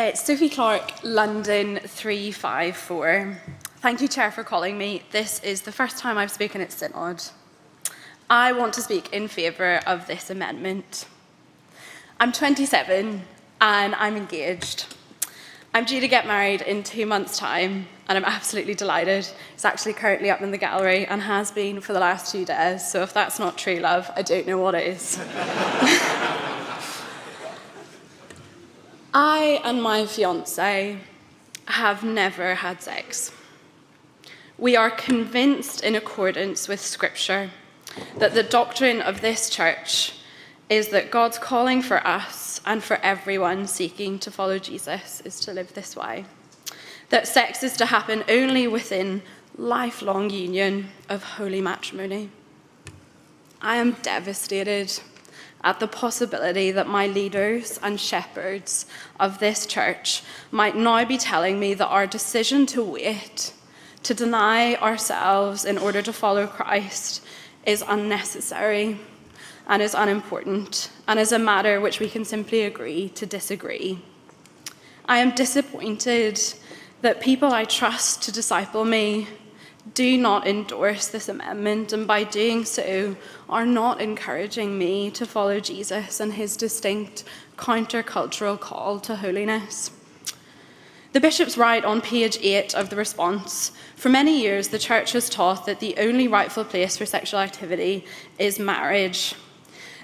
Uh, Sophie Clarke, London 354. Thank you, Chair, for calling me. This is the first time I've spoken at Synod. I want to speak in favour of this amendment. I'm 27 and I'm engaged. I'm due to get married in two months' time and I'm absolutely delighted. It's actually currently up in the gallery and has been for the last two days, so if that's not true love, I don't know what it is. I and my fiance have never had sex. We are convinced, in accordance with Scripture, that the doctrine of this church is that God's calling for us and for everyone seeking to follow Jesus is to live this way. That sex is to happen only within lifelong union of holy matrimony. I am devastated at the possibility that my leaders and shepherds of this church might now be telling me that our decision to wait, to deny ourselves in order to follow Christ, is unnecessary and is unimportant and is a matter which we can simply agree to disagree. I am disappointed that people I trust to disciple me do not endorse this amendment, and by doing so, are not encouraging me to follow Jesus and his distinct countercultural call to holiness. The bishops write on page 8 of the response For many years, the church has taught that the only rightful place for sexual activity is marriage.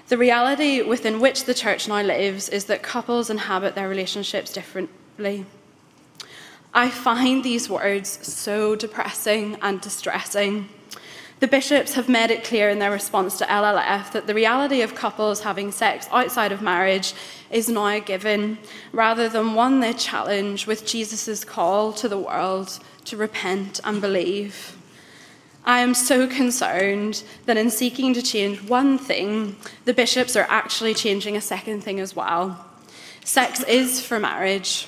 The reality within which the church now lives is that couples inhabit their relationships differently. I find these words so depressing and distressing. The bishops have made it clear in their response to LLF that the reality of couples having sex outside of marriage is now a given, rather than one they challenge with Jesus' call to the world to repent and believe. I am so concerned that in seeking to change one thing, the bishops are actually changing a second thing as well. Sex is for marriage.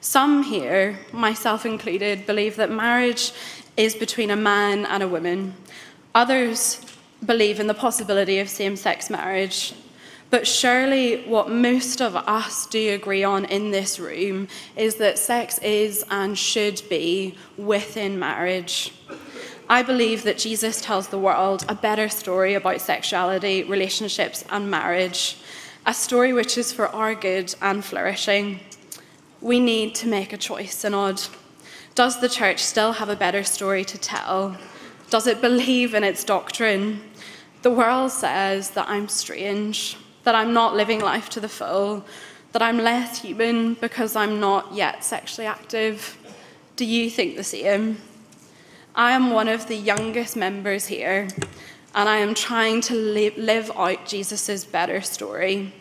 Some here, myself included, believe that marriage is between a man and a woman. Others believe in the possibility of same sex marriage. But surely, what most of us do agree on in this room is that sex is and should be within marriage. I believe that Jesus tells the world a better story about sexuality, relationships, and marriage, a story which is for our good and flourishing we need to make a choice, Synod. Does the church still have a better story to tell? Does it believe in its doctrine? The world says that I'm strange, that I'm not living life to the full, that I'm less human because I'm not yet sexually active. Do you think the same? I am one of the youngest members here, and I am trying to live out Jesus' better story.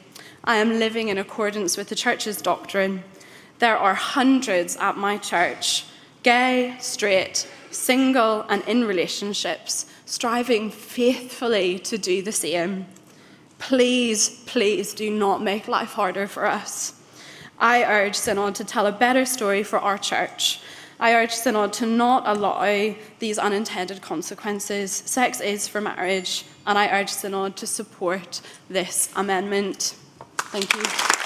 I am living in accordance with the church's doctrine there are hundreds at my church, gay, straight, single, and in relationships, striving faithfully to do the same. Please, please do not make life harder for us. I urge Synod to tell a better story for our church. I urge Synod to not allow these unintended consequences. Sex is for marriage, and I urge Synod to support this amendment. Thank you.